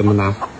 怎么拿？